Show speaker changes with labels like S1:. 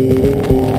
S1: Música